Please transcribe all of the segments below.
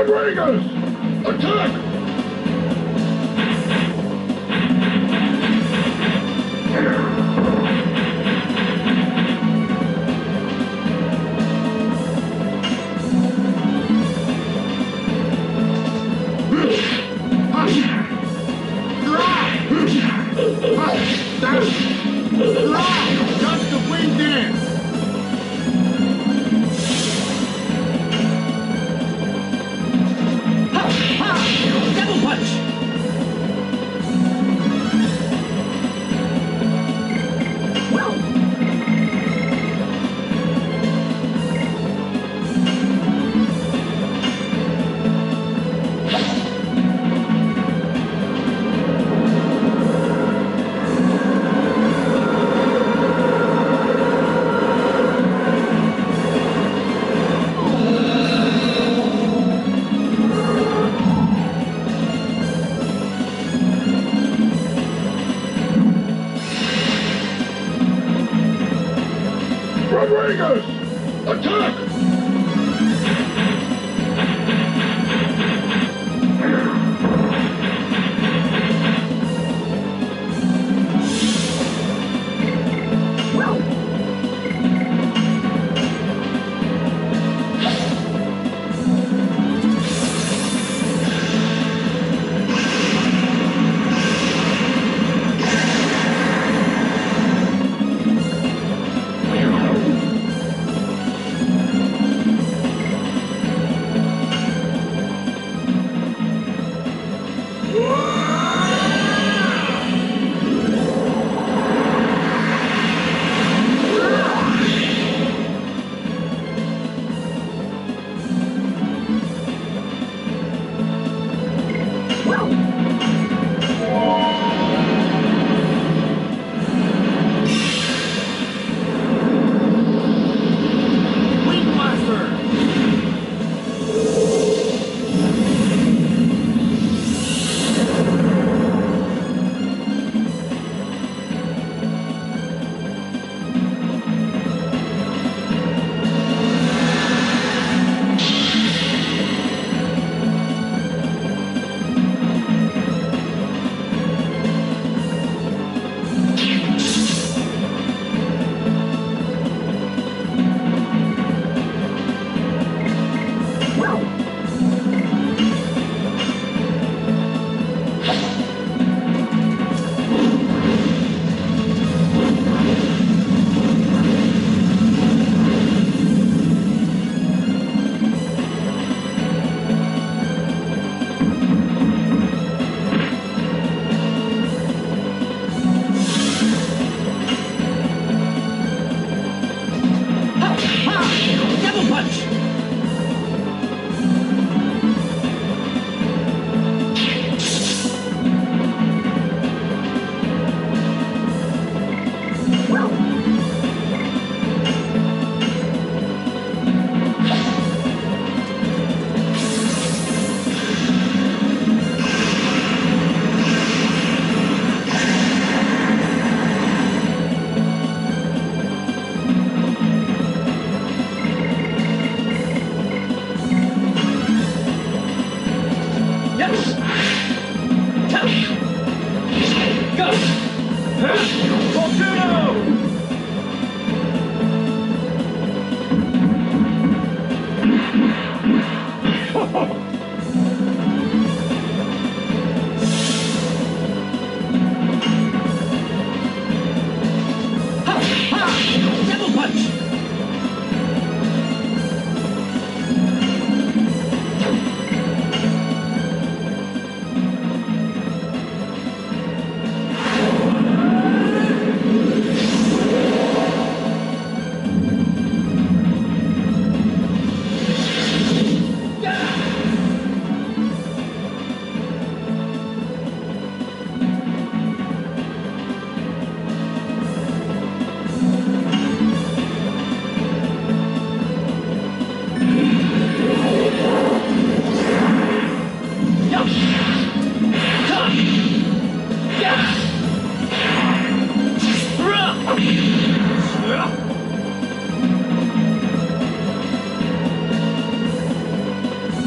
Outriggers! Attack!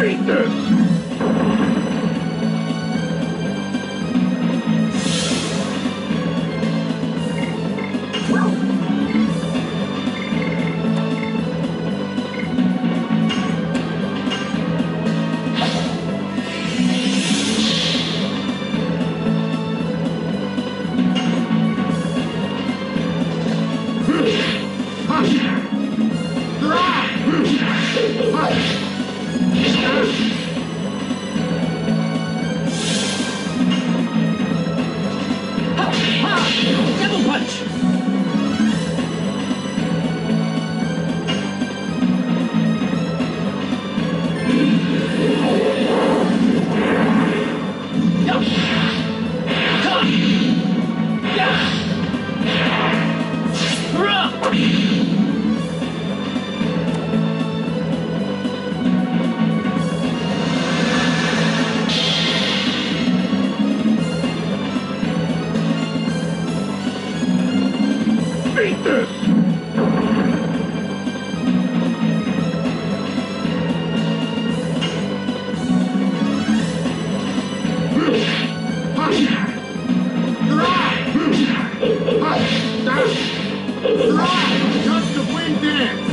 painters. Try Just to win, dance.